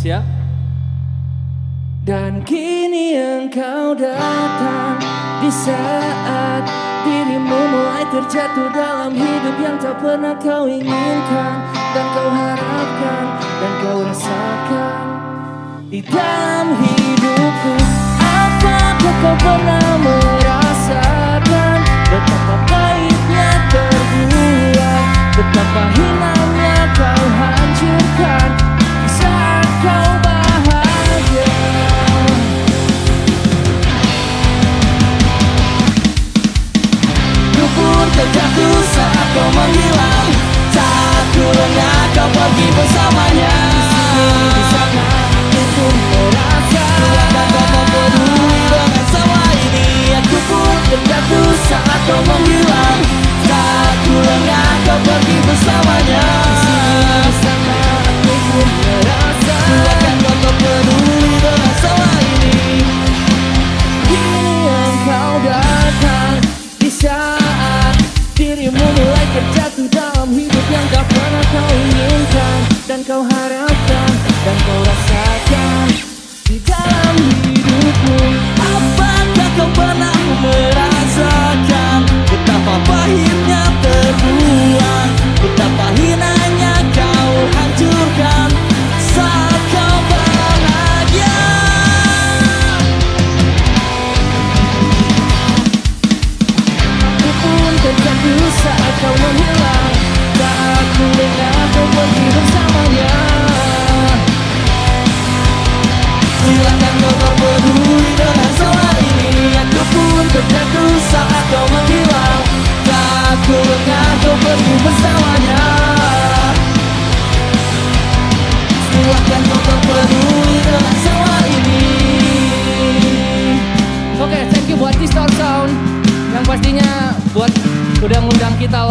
Siap? Dan kini engkau datang di saat dirimu mulai terjatuh dalam hidup yang tak pernah kau inginkan dan kau harapkan dan kau rasakan di dalam hidupku apakah kau pernah kau harapkan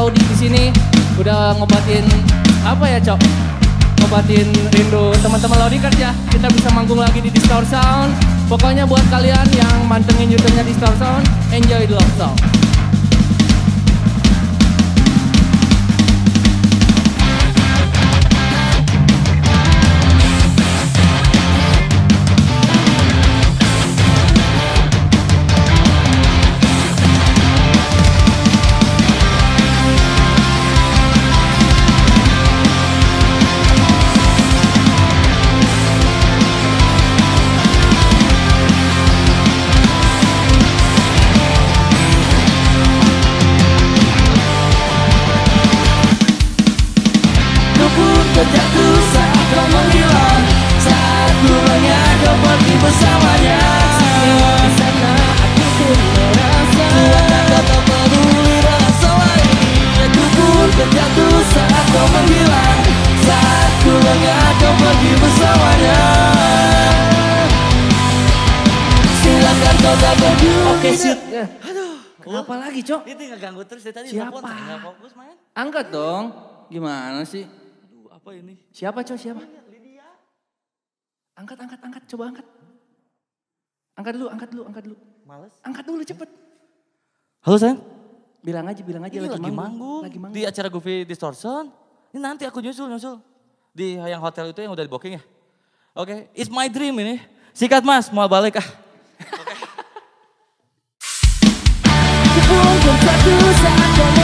Laudi di sini, udah ngobatin apa ya cok? Ngobatin rindu teman-teman Laudi kerja. Kita bisa manggung lagi di Distor Sound. Pokoknya buat kalian yang mantengin YouTube-nya Distor Sound, enjoy the love song. Pun terjatuh saat kau menghilang Saat ku melihat kau pergi bersamanya Di sana aku pun merasa Tuhan kau tak peduli dengan semua ini Aku pun terjatuh saat kau menghilang Saat ku melihat kau pergi bersamanya Silakan kau tak peduli Oke shoot Kenapa lagi cok? Tinggal ganggu terus dari tadi Siapa? nggak fokus main. Angkat dong Gimana sih? Apa ini? Siapa cok siapa? Angkat, angkat, angkat, coba angkat. Angkat dulu, angkat dulu, angkat dulu. Males. Angkat dulu cepet. Halo sayang. Bilang aja, bilang aja Ini lagi, lagi manggung. manggung. Lagi manggung. Di acara Goofy Distortion. Ini nanti aku nyusul, nyusul. Di yang hotel itu yang udah di booking ya. Oke, it's my dream ini. Sikat mas, mau balik ah. Ku pun